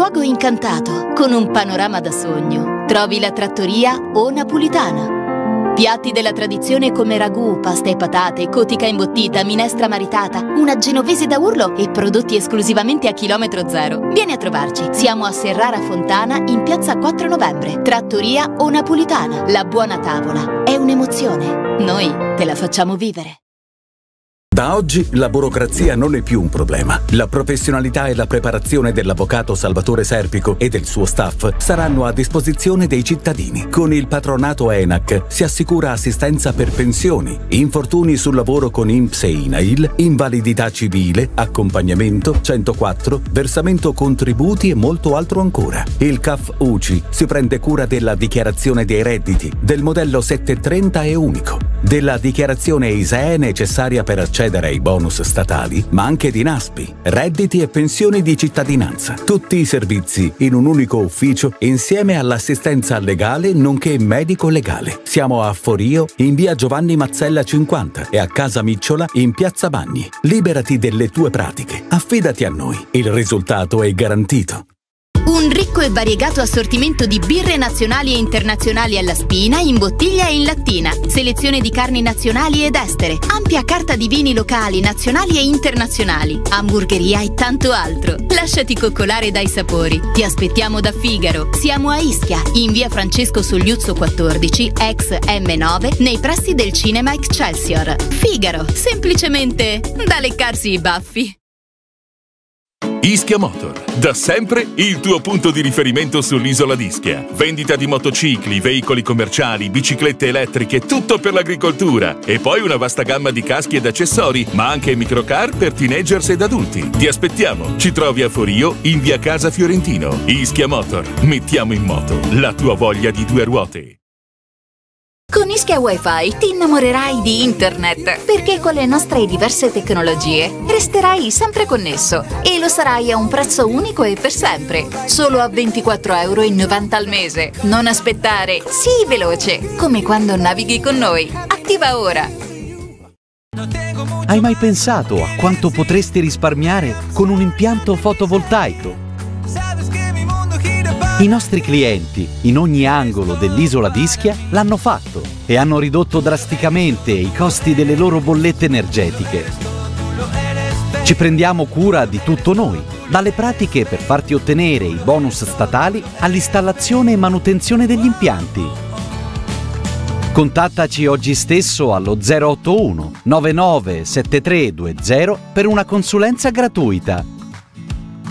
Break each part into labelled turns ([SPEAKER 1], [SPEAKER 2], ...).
[SPEAKER 1] luogo incantato, con un panorama da sogno, trovi la trattoria O Napolitana. Piatti della tradizione come ragù, pasta e patate, cotica imbottita, minestra maritata, una genovese da urlo e prodotti esclusivamente a chilometro zero. Vieni a trovarci. Siamo a Serrara Fontana in piazza 4 novembre. Trattoria O Napolitana. La buona tavola è un'emozione. Noi te la facciamo vivere.
[SPEAKER 2] Da oggi la burocrazia non è più un problema. La professionalità e la preparazione dell'avvocato Salvatore Serpico e del suo staff saranno a disposizione dei cittadini. Con il patronato ENAC si assicura assistenza per pensioni, infortuni sul lavoro con INPS e INAIL, invalidità civile, accompagnamento, 104, versamento contributi e molto altro ancora. Il CAF UCI si prende cura della dichiarazione dei redditi, del modello 730 è unico, della dichiarazione ISEE necessaria per accedere ai bonus statali, ma anche di NASPI, redditi e pensioni di cittadinanza. Tutti i servizi in un unico ufficio insieme all'assistenza legale nonché medico legale. Siamo a Forio in via Giovanni Mazzella 50 e a Casa Micciola in piazza Bagni. Liberati delle tue pratiche. Affidati a noi. Il risultato è garantito.
[SPEAKER 1] Un ricco e variegato assortimento di birre nazionali e internazionali alla spina, in bottiglia e in lattina, selezione di carni nazionali ed estere, ampia carta di vini locali, nazionali e internazionali, hamburgeria e tanto altro. Lasciati coccolare dai sapori. Ti aspettiamo da Figaro. Siamo a Ischia, in via Francesco Sogliuzzo 14, ex M9, nei pressi del cinema Excelsior. Figaro, semplicemente da leccarsi i baffi.
[SPEAKER 3] Ischia Motor, da sempre il tuo punto di riferimento sull'isola d'Ischia. Vendita di motocicli, veicoli commerciali, biciclette elettriche, tutto per l'agricoltura. E poi una vasta gamma di caschi ed accessori, ma anche microcar per teenagers ed adulti. Ti aspettiamo. Ci trovi a Forio, in via Casa Fiorentino. Ischia Motor, mettiamo in moto la tua voglia di due ruote.
[SPEAKER 1] Con Ischia Wi-Fi ti innamorerai di internet perché con le nostre diverse tecnologie resterai sempre connesso e lo sarai a un prezzo unico e per sempre, solo a 24,90 euro al mese. Non aspettare, sii veloce, come quando navighi con noi. Attiva ora!
[SPEAKER 4] Hai mai pensato a quanto potresti risparmiare con un impianto fotovoltaico? I nostri clienti, in ogni angolo dell'isola d'Ischia, l'hanno fatto e hanno ridotto drasticamente i costi delle loro bollette energetiche. Ci prendiamo cura di tutto noi, dalle pratiche per farti ottenere i bonus statali all'installazione e manutenzione degli impianti. Contattaci oggi stesso allo 081 997320 per una consulenza gratuita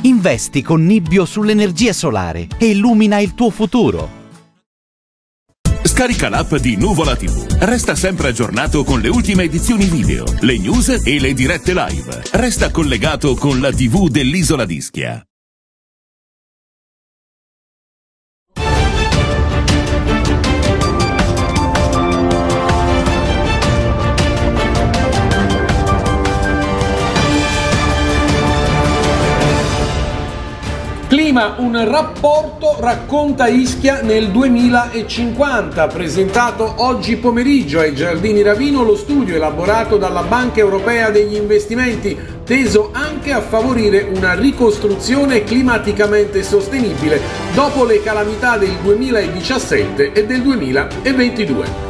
[SPEAKER 4] Investi con Nibbio sull'energia solare e illumina il tuo futuro.
[SPEAKER 3] Scarica l'app di Nuvola TV. Resta sempre aggiornato con le ultime edizioni video, le news e le dirette live. Resta collegato con la TV dell'Isola d'Ischia.
[SPEAKER 5] Clima, un rapporto racconta Ischia nel 2050, presentato oggi pomeriggio ai Giardini Ravino lo studio elaborato dalla Banca Europea degli Investimenti, teso anche a favorire una ricostruzione climaticamente sostenibile dopo le calamità del 2017 e del 2022.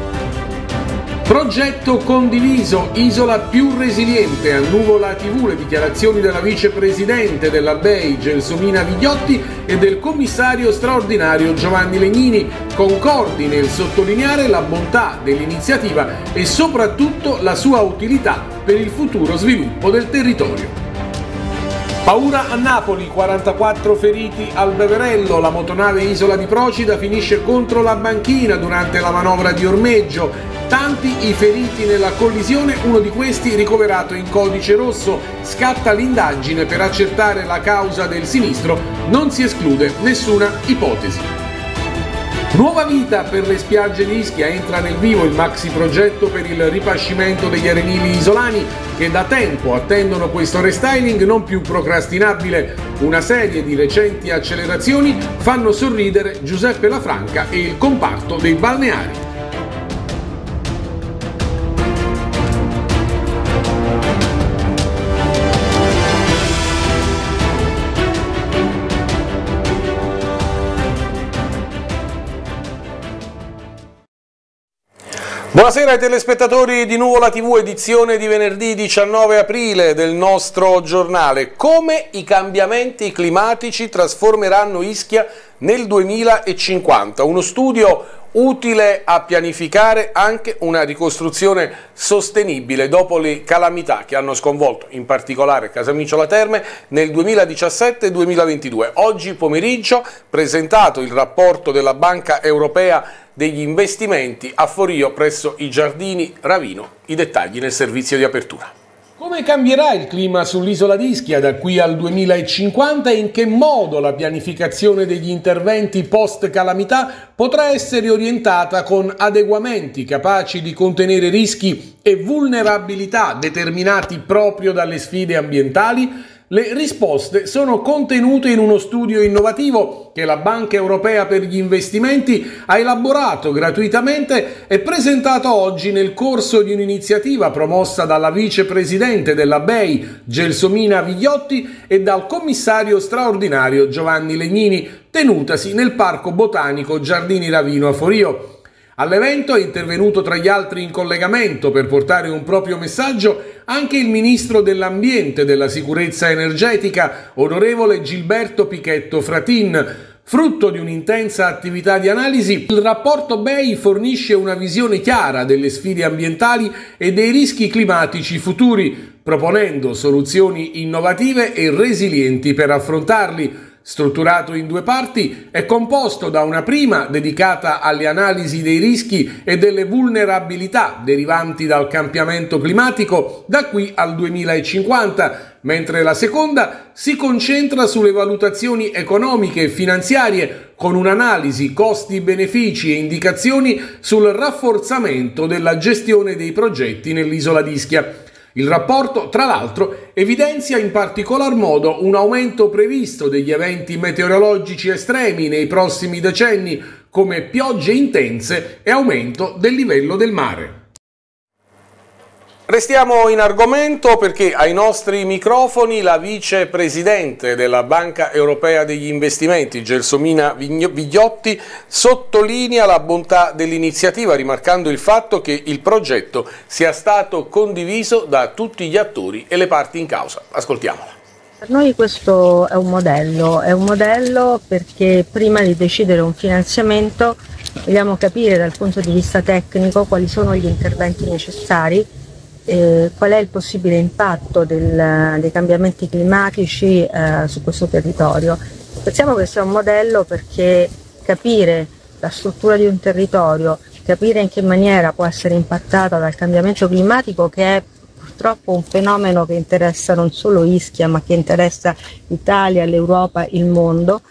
[SPEAKER 5] Progetto condiviso, isola più resiliente, a Nuvola TV le dichiarazioni della vicepresidente della BEI Gelsomina Vigliotti e del commissario straordinario Giovanni Legnini, concordi nel sottolineare la bontà dell'iniziativa e soprattutto la sua utilità per il futuro sviluppo del territorio. Paura a Napoli, 44 feriti al Beverello, la motonave Isola di Procida finisce contro la banchina durante la manovra di ormeggio, Tanti i feriti nella collisione, uno di questi ricoverato in codice rosso. Scatta l'indagine per accertare la causa del sinistro, non si esclude nessuna ipotesi. Nuova vita per le spiagge di Ischia, entra nel vivo il maxi progetto per il ripascimento degli arenili isolani che da tempo attendono questo restyling non più procrastinabile. Una serie di recenti accelerazioni fanno sorridere Giuseppe Lafranca e il comparto dei balneari. Buonasera ai telespettatori di Nuvola TV, edizione di venerdì 19 aprile del nostro giornale. Come i cambiamenti climatici trasformeranno Ischia nel 2050? Uno studio utile a pianificare anche una ricostruzione sostenibile dopo le calamità che hanno sconvolto in particolare Casamicciola Terme nel 2017-2022. Oggi pomeriggio presentato il rapporto della Banca Europea degli investimenti a Forio presso i Giardini Ravino. I dettagli nel servizio di apertura. Come cambierà il clima sull'isola di Ischia da qui al 2050 e in che modo la pianificazione degli interventi post-calamità potrà essere orientata con adeguamenti capaci di contenere rischi e vulnerabilità determinati proprio dalle sfide ambientali? Le risposte sono contenute in uno studio innovativo che la Banca Europea per gli investimenti ha elaborato gratuitamente e presentato oggi nel corso di un'iniziativa promossa dalla vicepresidente della BEI Gelsomina Vigliotti e dal commissario straordinario Giovanni Legnini, tenutasi nel Parco Botanico Giardini Ravino a Forio. All'evento è intervenuto tra gli altri in collegamento per portare un proprio messaggio anche il ministro dell'Ambiente e della Sicurezza Energetica, onorevole Gilberto Pichetto Fratin. Frutto di un'intensa attività di analisi, il rapporto BEI fornisce una visione chiara delle sfide ambientali e dei rischi climatici futuri, proponendo soluzioni innovative e resilienti per affrontarli strutturato in due parti, è composto da una prima dedicata alle analisi dei rischi e delle vulnerabilità derivanti dal cambiamento climatico da qui al 2050, mentre la seconda si concentra sulle valutazioni economiche e finanziarie con un'analisi costi-benefici e indicazioni sul rafforzamento della gestione dei progetti nell'isola d'Ischia. Il rapporto, tra l'altro, evidenzia in particolar modo un aumento previsto degli eventi meteorologici estremi nei prossimi decenni, come piogge intense e aumento del livello del mare. Restiamo in argomento perché ai nostri microfoni la vicepresidente della Banca Europea degli Investimenti, Gelsomina Vigliotti, sottolinea la bontà dell'iniziativa, rimarcando il fatto che il progetto sia stato condiviso da tutti gli attori e le parti in causa. Ascoltiamola.
[SPEAKER 6] Per noi questo è un modello, è un modello perché prima di decidere un finanziamento vogliamo capire dal punto di vista tecnico quali sono gli interventi necessari eh, qual è il possibile impatto del, dei cambiamenti climatici eh, su questo territorio. Pensiamo che sia un modello perché capire la struttura di un territorio, capire in che maniera può essere impattata dal cambiamento climatico che è purtroppo un fenomeno che interessa non solo Ischia ma che interessa l'Italia, l'Europa, il mondo,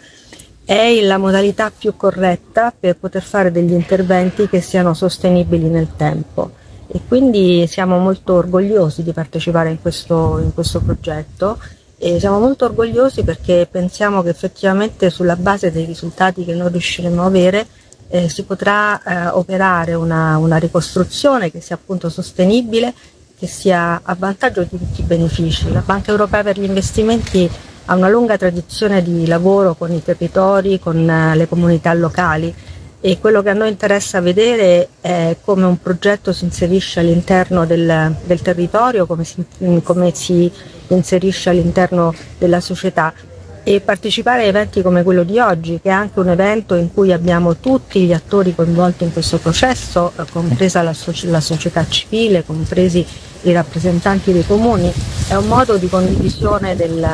[SPEAKER 6] è la modalità più corretta per poter fare degli interventi che siano sostenibili nel tempo e quindi siamo molto orgogliosi di partecipare in questo, in questo progetto e siamo molto orgogliosi perché pensiamo che effettivamente sulla base dei risultati che noi riusciremo a avere eh, si potrà eh, operare una, una, ricostruzione che sia appunto sostenibile, che sia a vantaggio di tutti i benefici. La Banca Europea per gli investimenti ha una lunga tradizione di lavoro con i territori, con eh, le comunità locali e quello che a noi interessa vedere è come un progetto si inserisce all'interno del, del territorio, come si, come si inserisce all'interno della società. E partecipare a eventi come quello di oggi, che è anche un evento in cui abbiamo tutti gli attori coinvolti in questo processo, eh, compresa la, la, società civile, compresi i rappresentanti dei comuni, è un modo di condivisione del,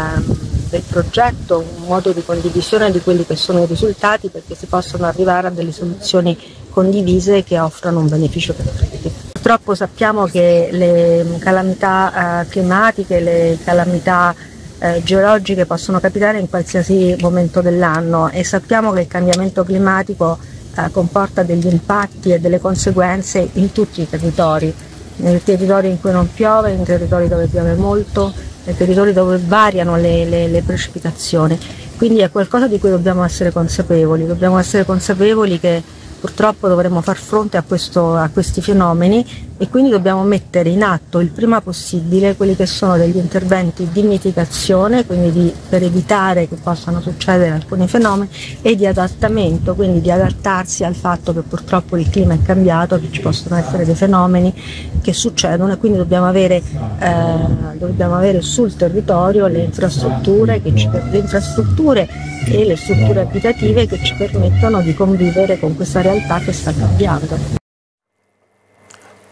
[SPEAKER 6] del progetto, un modo di condivisione di quelli che sono i risultati perché si possono arrivare a delle soluzioni condivise che offrano un beneficio per tutti. Purtroppo sappiamo che le calamità eh, climatiche, le calamità eh, geologiche possono capitare in qualsiasi momento dell'anno e sappiamo che il cambiamento climatico eh, comporta degli impatti e delle conseguenze in tutti i territori, nei territori in cui non piove, nei territori dove piove molto, territori dove variano le, le, le precipitazioni. Quindi è qualcosa di cui dobbiamo essere consapevoli, dobbiamo essere consapevoli che purtroppo dovremo far fronte a, questo, a questi fenomeni e quindi dobbiamo mettere in atto il prima possibile quelli che sono degli interventi di mitigazione, quindi di, per evitare che possano succedere alcuni fenomeni e di adattamento, quindi di adattarsi al fatto che purtroppo il clima è cambiato, che ci possono essere dei fenomeni che succedono e quindi dobbiamo avere, eh, dobbiamo avere sul territorio le infrastrutture, ci, le infrastrutture e le strutture abitative che ci permettono di convivere con questa realtà che sta cambiando.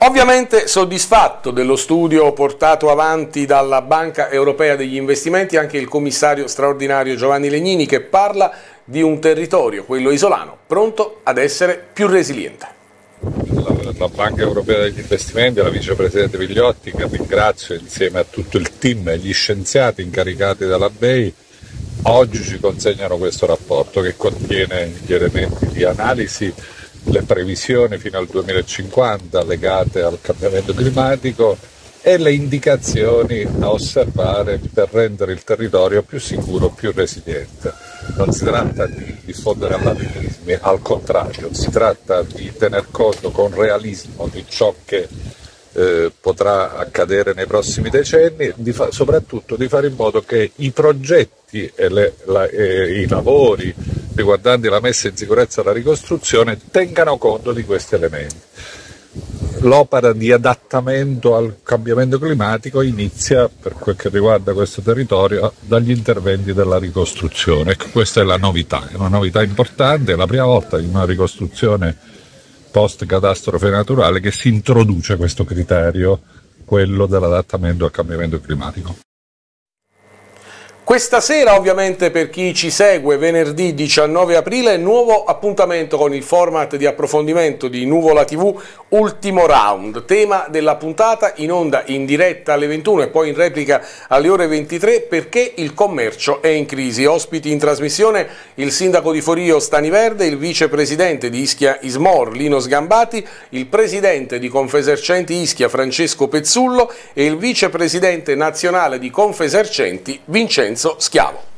[SPEAKER 5] Ovviamente soddisfatto dello studio portato avanti dalla Banca Europea degli Investimenti anche il commissario straordinario Giovanni Legnini che parla di un territorio, quello isolano, pronto ad essere più resiliente.
[SPEAKER 7] La, la Banca Europea degli Investimenti la vicepresidente Vigliotti che ringrazio insieme a tutto il team e gli scienziati incaricati dalla BEI oggi ci consegnano questo rapporto che contiene gli elementi di analisi le previsioni fino al 2050 legate al cambiamento climatico e le indicazioni da osservare per rendere il territorio più sicuro, più resiliente. Non si tratta di diffondere allarmismi, al contrario, si tratta di tener conto con realismo di ciò che eh, potrà accadere nei prossimi decenni, di soprattutto di fare in modo che i progetti e, le, la, e i lavori riguardanti la messa in sicurezza e la ricostruzione tengano conto di questi elementi. L'opera di adattamento al cambiamento climatico inizia, per quel che riguarda questo territorio, dagli interventi della ricostruzione. Ecco, questa è la novità, è una novità importante, è la prima volta in una ricostruzione post catastrofe naturale che si introduce questo criterio, quello dell'adattamento al cambiamento climatico.
[SPEAKER 5] Questa sera ovviamente per chi ci segue venerdì 19 aprile nuovo appuntamento con il format di approfondimento di Nuvola TV Ultimo Round, tema della puntata in onda in diretta alle 21 e poi in replica alle ore 23 perché il commercio è in crisi. Ospiti in trasmissione il sindaco di Forio Stani Verde, il vicepresidente di Ischia Ismor Lino Sgambati, il presidente di Confesercenti Ischia Francesco Pezzullo e il vicepresidente nazionale di Confesercenti Vincenzo Lorenzo Schiavo.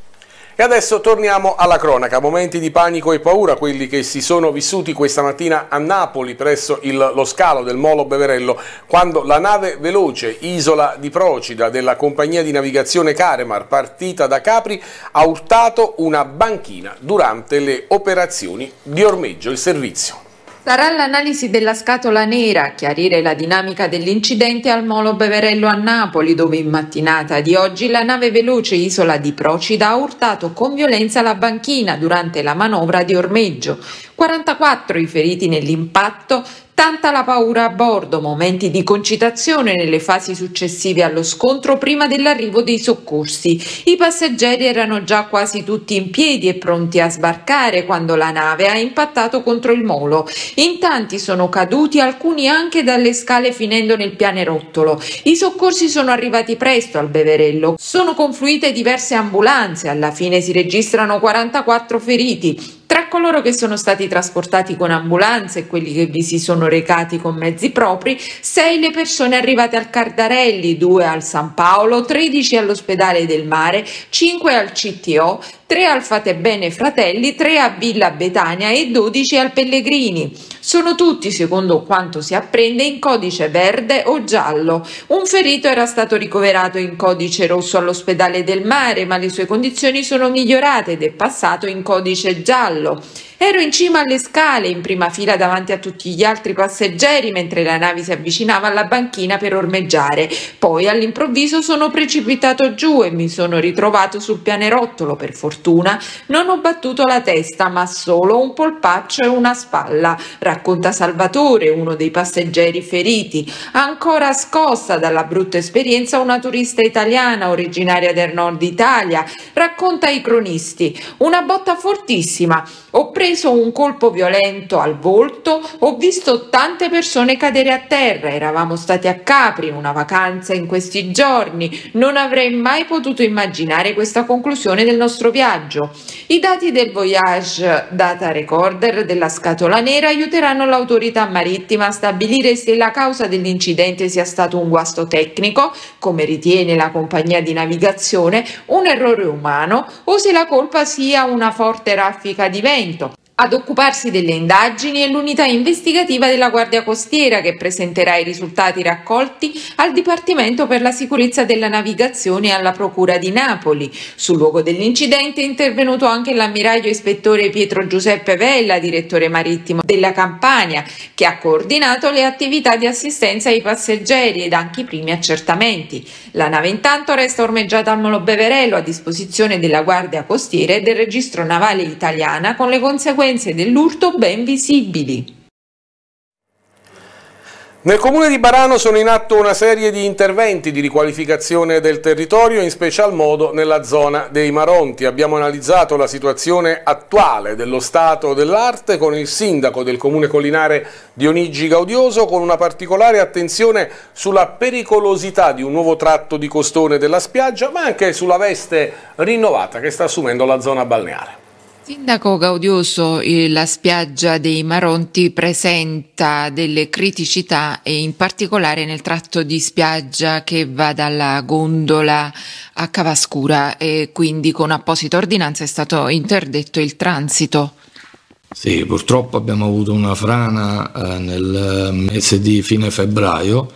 [SPEAKER 5] E adesso torniamo alla cronaca, momenti di panico e paura, quelli che si sono vissuti questa mattina a Napoli presso il, lo scalo del Molo Beverello, quando la nave veloce Isola di Procida della compagnia di navigazione Caremar, partita da Capri, ha urtato una banchina durante le operazioni di ormeggio, il servizio.
[SPEAKER 8] Sarà l'analisi della scatola nera a chiarire la dinamica dell'incidente al Molo Beverello a Napoli, dove in mattinata di oggi la nave veloce Isola di Procida ha urtato con violenza la banchina durante la manovra di ormeggio. 44 i feriti nell'impatto, Tanta la paura a bordo, momenti di concitazione nelle fasi successive allo scontro prima dell'arrivo dei soccorsi. I passeggeri erano già quasi tutti in piedi e pronti a sbarcare quando la nave ha impattato contro il molo. In tanti sono caduti, alcuni anche dalle scale finendo nel pianerottolo. I soccorsi sono arrivati presto al Beverello. Sono confluite diverse ambulanze, alla fine si registrano 44 feriti. Tra coloro che sono stati trasportati con ambulanze e quelli che vi si sono recati con mezzi propri, sei le persone arrivate al Cardarelli, due al San Paolo, 13 all'ospedale del Mare, 5 al CTO, 3 al Fate Bene Fratelli, 3 a Villa Betania e 12 al Pellegrini. Sono tutti, secondo quanto si apprende, in codice verde o giallo. Un ferito era stato ricoverato in codice rosso all'ospedale del mare, ma le sue condizioni sono migliorate ed è passato in codice giallo. Ero in cima alle scale, in prima fila davanti a tutti gli altri passeggeri mentre la nave si avvicinava alla banchina per ormeggiare. Poi all'improvviso sono precipitato giù e mi sono ritrovato sul pianerottolo. Per fortuna non ho battuto la testa, ma solo un polpaccio e una spalla, racconta Salvatore, uno dei passeggeri feriti. Ancora scossa dalla brutta esperienza una turista italiana originaria del nord Italia, racconta ai cronisti. Una botta fortissima. Ho preso un colpo violento al volto, ho visto tante persone cadere a terra, eravamo stati a Capri, una vacanza in questi giorni, non avrei mai potuto immaginare questa conclusione del nostro viaggio. I dati del Voyage Data Recorder della scatola nera aiuteranno l'autorità marittima a stabilire se la causa dell'incidente sia stato un guasto tecnico, come ritiene la compagnia di navigazione, un errore umano o se la colpa sia una forte raffica di vento Ad occuparsi delle indagini è l'unità investigativa della Guardia Costiera che presenterà i risultati raccolti al Dipartimento per la sicurezza della navigazione e alla Procura di Napoli. Sul luogo dell'incidente è intervenuto anche l'ammiraglio ispettore Pietro Giuseppe Vella, direttore marittimo della Campania, che ha coordinato le attività di assistenza ai passeggeri ed anche i primi accertamenti. La nave intanto resta ormeggiata al Molo Beverello a disposizione della Guardia Costiera e del Registro Navale Italiana con le conseguenze conseguenze dell'urto ben visibili.
[SPEAKER 5] Nel comune di Barano sono in atto una serie di interventi di riqualificazione del territorio, in special modo nella zona dei Maronti. Abbiamo analizzato la situazione attuale dello stato dell'arte con il sindaco del comune collinare Dionigi Gaudioso, con una particolare attenzione sulla pericolosità di un nuovo tratto di costone della spiaggia, ma anche sulla veste rinnovata che sta assumendo la zona balneare.
[SPEAKER 8] Sindaco Gaudioso, la spiaggia dei Maronti presenta delle criticità e in particolare nel tratto di spiaggia che va dalla gondola a Cavascura e quindi con apposita ordinanza è stato interdetto il transito.
[SPEAKER 9] Sì, purtroppo abbiamo avuto una frana eh, nel mese di fine febbraio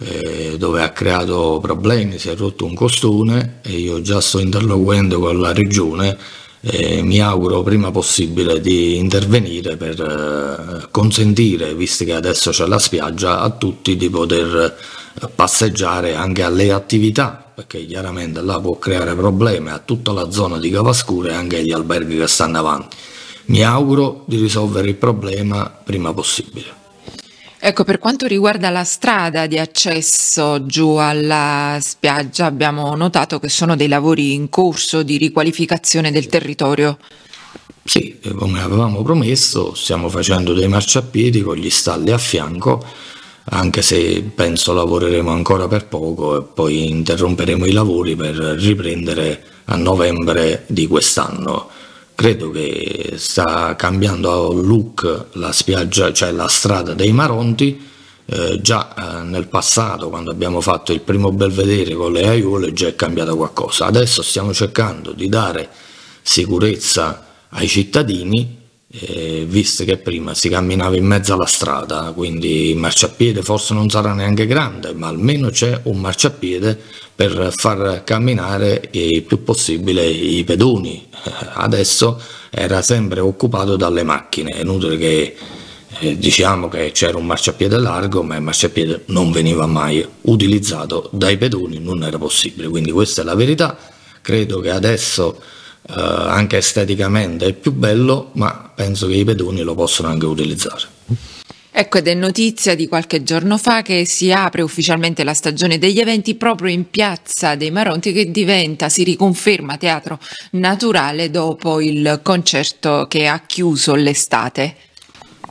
[SPEAKER 9] eh, dove ha creato problemi, si è rotto un costone e io già sto interloquendo con la regione eh, mi auguro prima possibile di intervenire per eh, consentire, visto che adesso c'è la spiaggia, a tutti di poter eh, passeggiare anche alle attività, perché chiaramente là può creare problemi a tutta la zona di Cavascura e anche agli alberghi che stanno avanti. Mi auguro di risolvere il problema prima possibile.
[SPEAKER 8] Ecco, per quanto riguarda la strada di accesso giù alla spiaggia, abbiamo notato che sono dei lavori in corso di riqualificazione del territorio.
[SPEAKER 9] Sì, come avevamo promesso, stiamo facendo dei marciapiedi con gli stalli a fianco, anche se penso lavoreremo ancora per poco e poi interromperemo i lavori per riprendere a novembre di quest'anno. Credo che sta cambiando look la spiaggia, cioè la strada dei Maronti, eh, già eh, nel passato quando abbiamo fatto il primo belvedere con le aiuole già è cambiato qualcosa. Adesso stiamo cercando di dare sicurezza ai cittadini eh, visto che prima si camminava in mezzo alla strada, quindi il marciapiede forse non sarà neanche grande, ma almeno c'è un marciapiede per far camminare il più possibile i pedoni. Adesso era sempre occupato dalle macchine, è inutile che eh, diciamo che c'era un marciapiede largo, ma il marciapiede non veniva mai utilizzato dai pedoni, non era possibile, quindi questa è la verità. Credo che adesso eh, anche esteticamente è più bello, ma penso che i pedoni lo possono anche utilizzare.
[SPEAKER 8] Ecco, ed è notizia di qualche giorno fa che si apre ufficialmente la stagione degli eventi proprio in Piazza dei Maronti che diventa, si riconferma teatro naturale dopo il concerto che ha chiuso l'estate.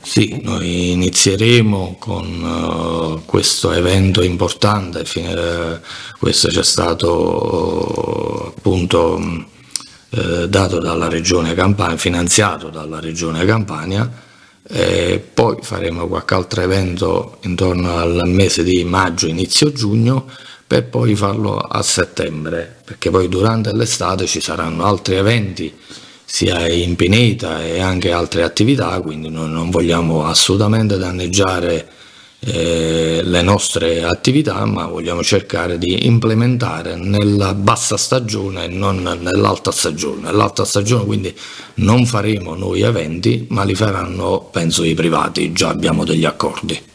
[SPEAKER 9] Sì, noi inizieremo con uh, questo evento importante, Fine, uh, questo c'è stato uh, appunto eh, dato dalla Regione Campania, finanziato dalla Regione Campania, e poi faremo qualche altro evento intorno al mese di maggio, inizio giugno, per poi farlo a settembre, perché poi durante l'estate ci saranno altri eventi sia in Pineta e anche altre attività, quindi noi non vogliamo assolutamente danneggiare eh, le nostre attività, ma vogliamo cercare di implementare nella bassa stagione e non nell'alta stagione. Nell'alta stagione quindi non faremo noi eventi, ma li faranno penso i privati, già abbiamo degli accordi.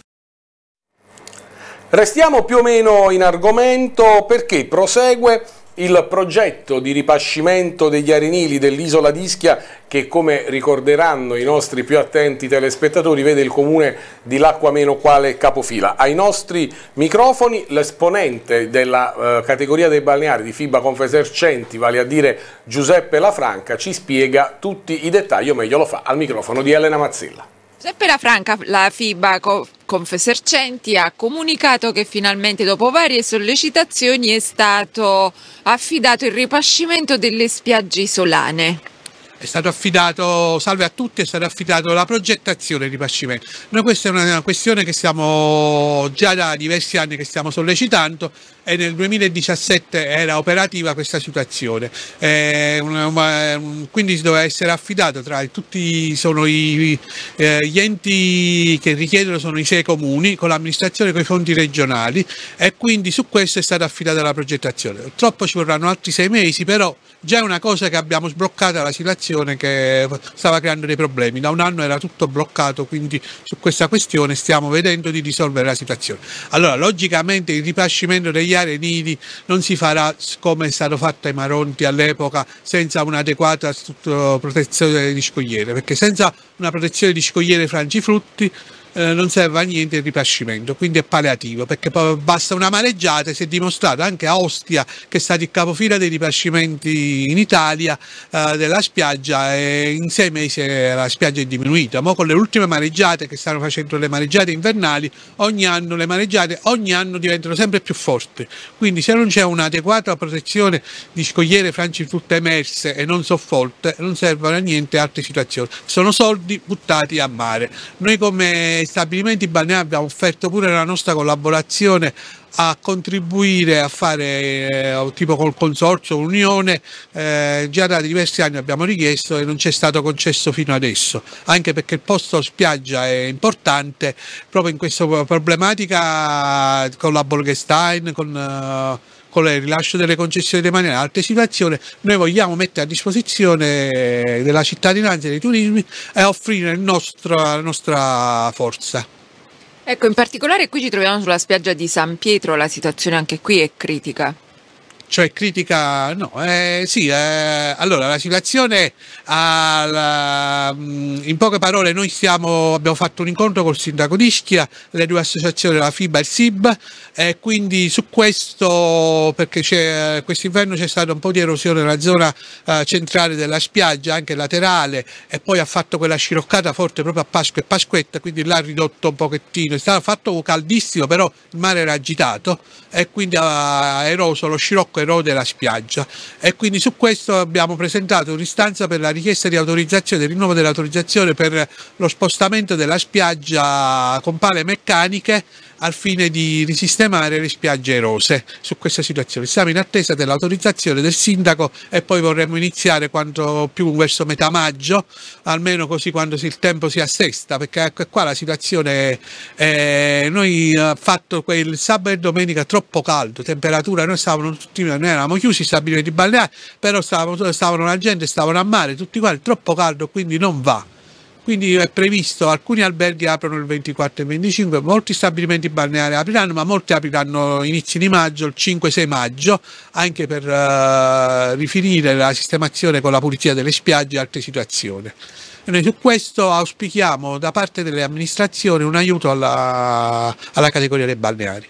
[SPEAKER 5] Restiamo più o meno in argomento perché prosegue il progetto di ripascimento degli arenili dell'isola d'Ischia che come ricorderanno i nostri più attenti telespettatori vede il comune di Lacqua Meno quale capofila. Ai nostri microfoni l'esponente della eh, categoria dei balneari di FIBA Confesercenti, vale a dire Giuseppe Lafranca, ci spiega tutti i dettagli, o meglio lo fa al microfono di Elena Mazzilla.
[SPEAKER 8] Giuseppe Lafranca, la FIBA Confesercenti ha comunicato che finalmente dopo varie sollecitazioni è stato affidato il ripascimento delle spiagge isolane.
[SPEAKER 10] È stato affidato, salve a tutti, è stato affidato la progettazione del ripascimento. Noi questa è una questione che stiamo già da diversi anni che stiamo sollecitando e nel 2017 era operativa questa situazione. Eh, una, quindi doveva essere affidato tra tutti sono i, eh, gli enti che richiedono sono i sei comuni con l'amministrazione con i fondi regionali e quindi su questo è stata affidata la progettazione. Purtroppo ci vorranno altri sei mesi, però già è una cosa che abbiamo sbloccato la situazione che stava creando dei problemi. Da un anno era tutto bloccato, quindi su questa questione stiamo vedendo di risolvere la situazione. Allora, logicamente il ripascimento degli aree nidi non si farà come è stato fatto ai Maronti all'epoca senza un'adeguata protezione di scogliere, perché senza una protezione di scogliere frangifrutti eh, non serve a niente il ripascimento, quindi è palliativo, perché basta una mareggiata, si è dimostrato anche a Ostia, che è stato il capofila dei ripascimenti in Italia, eh, della spiaggia, e in sei mesi la spiaggia è diminuita. Ma con le ultime mareggiate che stanno facendo le mareggiate invernali, ogni anno le mareggiate ogni anno diventano sempre più forti. Quindi se non c'è un'adeguata protezione di scogliere frangifrutte emerse e non soffolte, non servono a niente altre situazioni. Sono soldi buttati a mare. Noi come stabilimenti balneari abbiamo offerto pure la nostra collaborazione a contribuire a fare eh, tipo col consorzio Unione eh, già da diversi anni abbiamo richiesto e non ci è stato concesso fino adesso anche perché il posto spiaggia è importante. Proprio in questa problematica con la Bolgestein con uh, con il rilascio delle concessioni demaniali e altre situazioni, noi vogliamo mettere a disposizione della cittadinanza e dei turismi e offrire nostro, la nostra forza.
[SPEAKER 8] Ecco, in particolare qui ci troviamo sulla spiaggia di San Pietro, la situazione anche qui è critica
[SPEAKER 10] cioè critica, no, eh, sì, eh, allora la situazione, alla, mm, in poche parole noi stiamo, abbiamo fatto un incontro col sindaco di Ischia, le due associazioni, la FIBA e il SIB, e quindi su questo, perché quest'inverno c'è stato un po' di erosione nella zona eh, centrale della spiaggia, anche laterale, e poi ha fatto quella sciroccata forte proprio a Pasqua e Pasquetta, quindi l'ha ridotto un pochettino, è stato fatto caldissimo, però il mare era agitato e quindi ha eroso lo scirocco l'acqua erode la spiaggia. E quindi su questo abbiamo presentato un'istanza per la richiesta di autorizzazione, del rinnovo dell'autorizzazione per lo spostamento della spiaggia con pale meccaniche al fine di risistemare le spiagge erose su questa situazione. Siamo in attesa dell'autorizzazione del sindaco e poi vorremmo iniziare quanto più verso metà maggio, almeno così quando il tempo si assesta, perché ecco qua la situazione è, noi abbiamo fatto quel sabato e domenica troppo caldo, temperatura, noi stavamo tutti, noi eravamo chiusi, stabilimenti balneari, però stavano, stavano la gente, stavano a mare, tutti quanti, troppo caldo, quindi non va quindi è previsto alcuni alberghi aprono il 24 e il 25 molti stabilimenti balneari apriranno ma molti apriranno inizi di maggio il 5-6 maggio anche per uh, rifinire la sistemazione con la pulizia delle spiagge e altre situazioni. E noi su questo auspichiamo da parte delle amministrazioni un aiuto alla, alla categoria dei balneari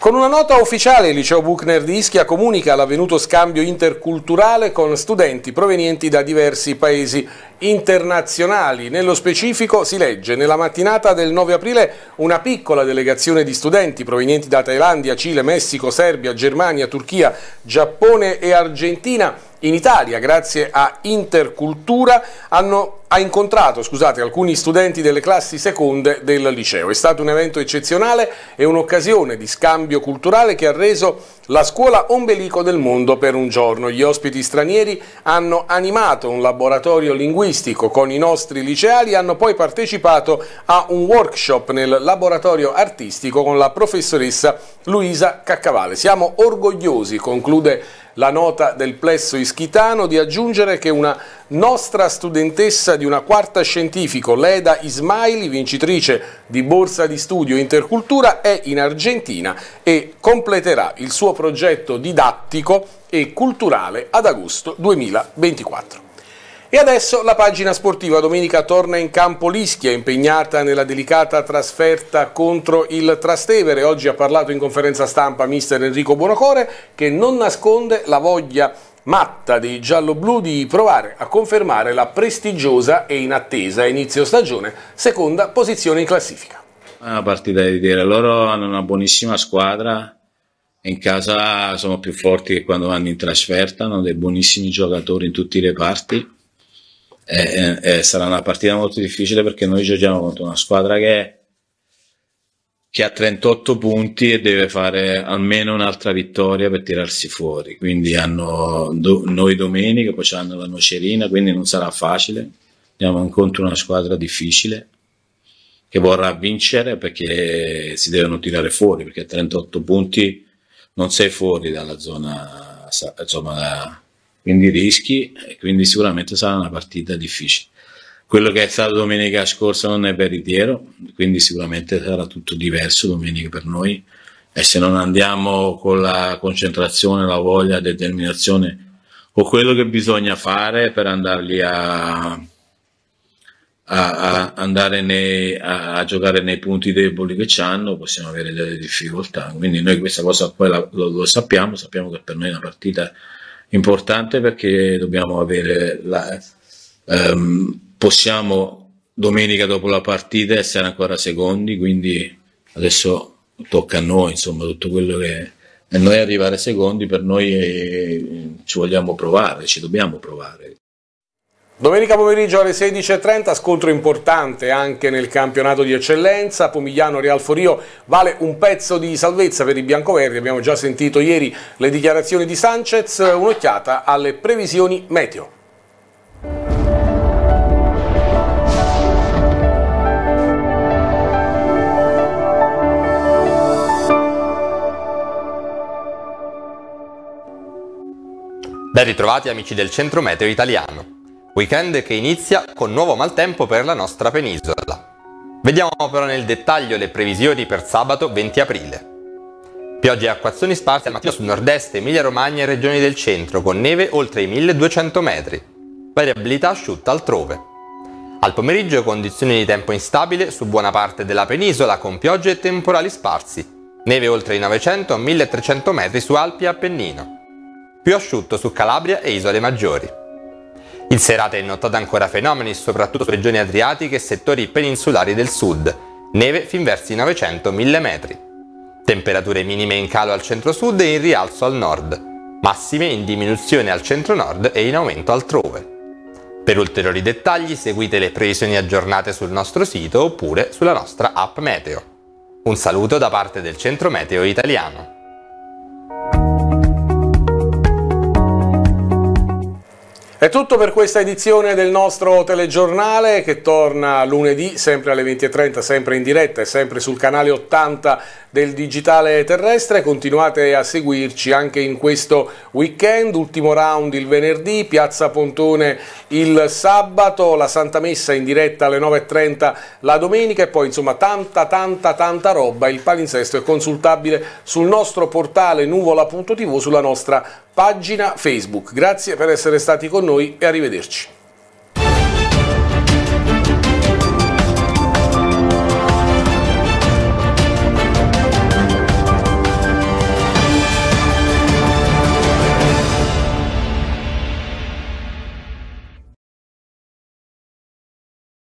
[SPEAKER 5] con una nota ufficiale il liceo Buchner di Ischia comunica l'avvenuto scambio interculturale con studenti provenienti da diversi paesi internazionali. Nello specifico si legge nella mattinata del 9 aprile una piccola delegazione di studenti provenienti da Thailandia, Cile, Messico, Serbia, Germania, Turchia, Giappone e Argentina in Italia, grazie a Intercultura, hanno ha incontrato scusate, alcuni studenti delle classi seconde del liceo. È stato un evento eccezionale e un'occasione di scambio culturale che ha reso la scuola ombelico del mondo per un giorno. Gli ospiti stranieri hanno animato un laboratorio linguistico con i nostri liceali e hanno poi partecipato a un workshop nel laboratorio artistico con la professoressa Luisa Caccavale. Siamo orgogliosi, conclude la nota del plesso ischitano di aggiungere che una nostra studentessa di una quarta scientifico, Leda Ismaili, vincitrice di borsa di studio Intercultura, è in Argentina e completerà il suo progetto didattico e culturale ad agosto 2024. E adesso la pagina sportiva. Domenica torna in campo l'Ischia, impegnata nella delicata trasferta contro il Trastevere. Oggi ha parlato in conferenza stampa mister Enrico Buonocore che non nasconde la voglia matta dei giallo-blu di provare a confermare la prestigiosa e inattesa inizio stagione seconda posizione in classifica.
[SPEAKER 11] È una partita di dire, loro hanno una buonissima squadra,
[SPEAKER 12] in casa sono più forti che quando vanno in trasferta, hanno dei buonissimi giocatori in tutti i reparti. E, e sarà una partita molto difficile perché noi giochiamo contro una squadra che, che ha 38 punti e deve fare almeno un'altra vittoria per tirarsi fuori. Quindi hanno do, noi domenica, poi hanno la Nocerina, quindi non sarà facile. Andiamo incontro una squadra difficile che vorrà vincere perché si devono tirare fuori perché a 38 punti non sei fuori dalla zona, insomma, quindi rischi e quindi sicuramente sarà una partita difficile. Quello che è stato domenica scorsa non è veritiero, quindi sicuramente sarà tutto diverso domenica per noi e se non andiamo con la concentrazione, la voglia, la determinazione o quello che bisogna fare per andarli a, a, a andare nei, a, a, giocare nei punti deboli che hanno, possiamo avere delle difficoltà. Quindi noi questa cosa poi la, lo, lo, sappiamo, sappiamo che per noi è una partita importante perché dobbiamo avere la, um, possiamo domenica dopo la partita essere ancora secondi, quindi adesso tocca a noi, insomma, tutto quello che e noi arrivare secondi per noi è, ci vogliamo provare, ci dobbiamo provare.
[SPEAKER 5] Domenica pomeriggio alle 16.30, scontro importante anche nel campionato di eccellenza, Pomigliano Real Forio vale un pezzo di salvezza per i biancoverdi, abbiamo già sentito ieri le dichiarazioni di Sanchez, un'occhiata alle previsioni meteo.
[SPEAKER 11] Ben ritrovati amici del Centro Meteo Italiano. Weekend che inizia con nuovo maltempo per la nostra penisola. Vediamo però nel dettaglio le previsioni per sabato 20 aprile. Piogge e acquazzoni sparse al mattino sul nord-est, Emilia-Romagna e regioni del centro, con neve oltre i 1200 metri. Variabilità asciutta altrove. Al pomeriggio condizioni di tempo instabile su buona parte della penisola con piogge e temporali sparsi. Neve oltre i 900-1300 metri su Alpi e Appennino. Più asciutto su Calabria e isole maggiori. In serata è notata ancora fenomeni soprattutto su regioni adriatiche e settori peninsulari del sud, neve fin verso i 900-1000 metri. Temperature minime in calo al centro-sud e in rialzo al nord, massime in diminuzione al centro-nord e in aumento altrove. Per ulteriori dettagli seguite le previsioni aggiornate sul nostro sito oppure sulla nostra app Meteo. Un saluto da parte del Centro Meteo Italiano.
[SPEAKER 5] È tutto per questa edizione del nostro telegiornale che torna lunedì sempre alle 20.30, sempre in diretta e sempre sul canale 80 del digitale terrestre. Continuate a seguirci anche in questo weekend, ultimo round il venerdì, Piazza Pontone il sabato, la Santa Messa in diretta alle 9.30 la domenica e poi insomma tanta tanta tanta roba. Il palinsesto è consultabile sul nostro portale nuvola.tv, sulla nostra pagina Facebook. Grazie per essere stati con noi e arrivederci.